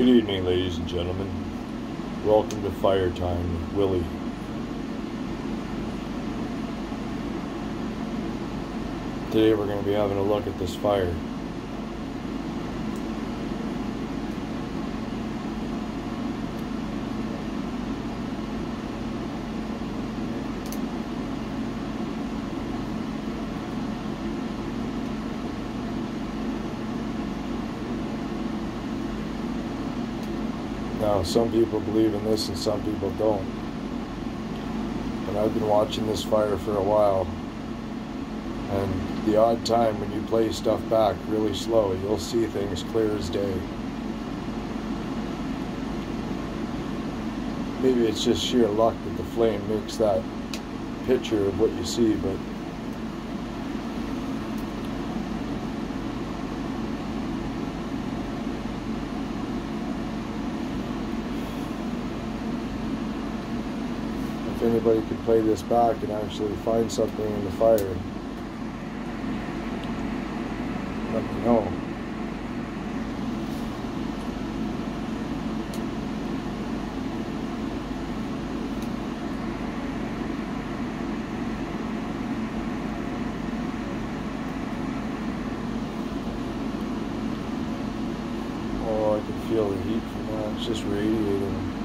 Good evening, ladies and gentlemen. Welcome to Fire Time with Willie. Today we're going to be having a look at this fire. Now, some people believe in this and some people don't. And I've been watching this fire for a while. And the odd time when you play stuff back really slow, you'll see things clear as day. Maybe it's just sheer luck that the flame makes that picture of what you see, but if anybody could play this back and actually find something in the fire, let me know. Oh, I can feel the heat from that. It's just radiating.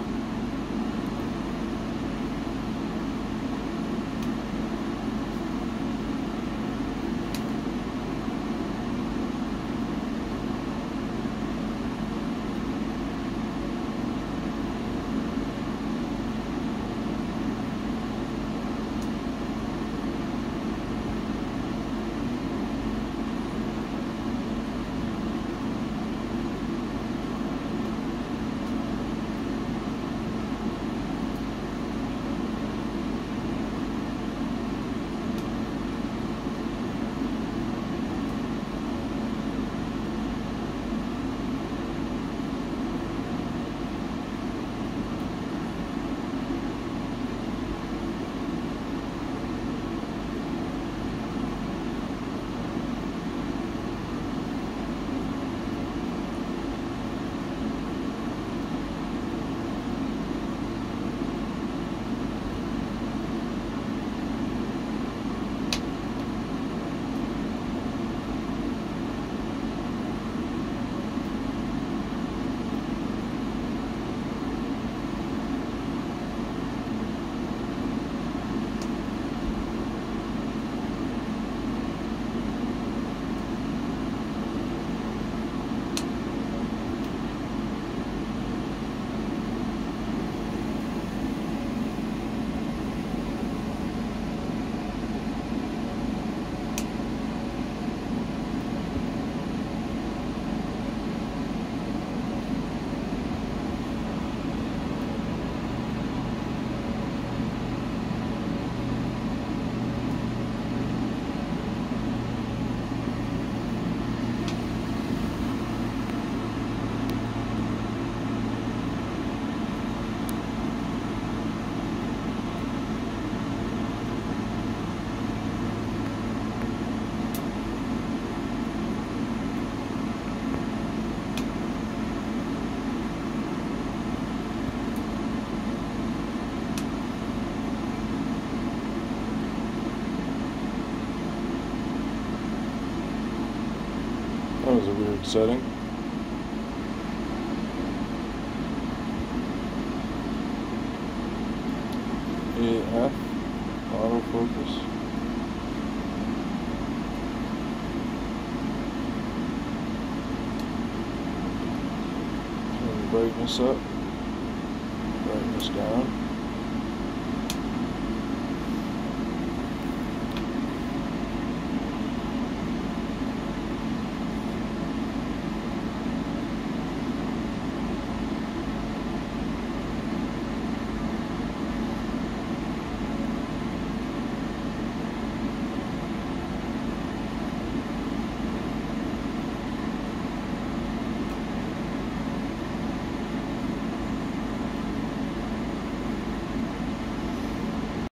Was a weird setting. AF autofocus. Turn the brightness up, brightness down.